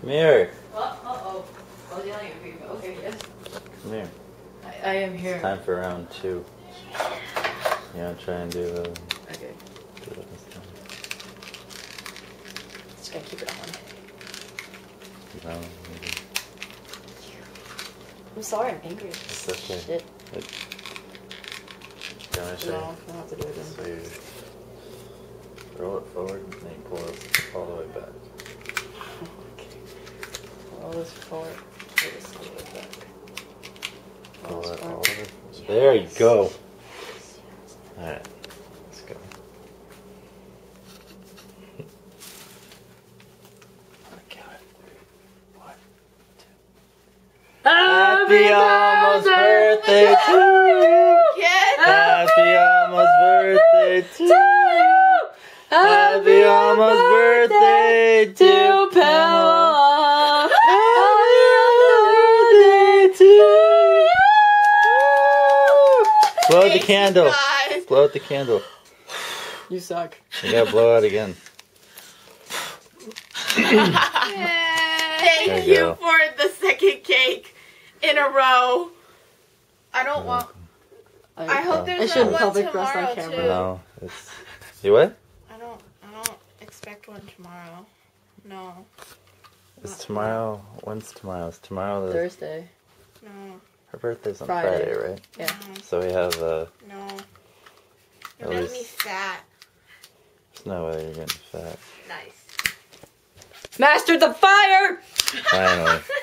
Come here. Uh oh. Oh, yeah, you're here. Okay, yes. Come here. I, I am here. Time for round two. You want try and do, uh, Okay. do time? Just gotta keep it on. No, maybe. I'm sorry, I'm angry. It's okay. Shit. It, you want to show No. I don't have to do it again. So you roll it forward and then you pull it all the way back. Roll this forward. Roll this the way back. Pull Roll this it all forward. the. There you go. Alright, let's go. One, two. Happy almost birthday to you. Yes! Happy almost birthday to you. Happy almost birthday to Pamela. Blow out the candle. Guys. Blow out the candle. You suck. You gotta blow out again. Thank There you you go. for the second cake in a row. I don't want. I hope there's I there's shouldn't not one public press on camera. too. No, it's. You what? I don't. I don't expect one tomorrow. No. It's tomorrow. When's tomorrow? It's tomorrow. The, Thursday. No. Her birthday's on Friday. Friday, right? Yeah. No. So we have. Uh, No. At You're making me fat. there's no way you're getting fat. Nice. Master the fire! Finally.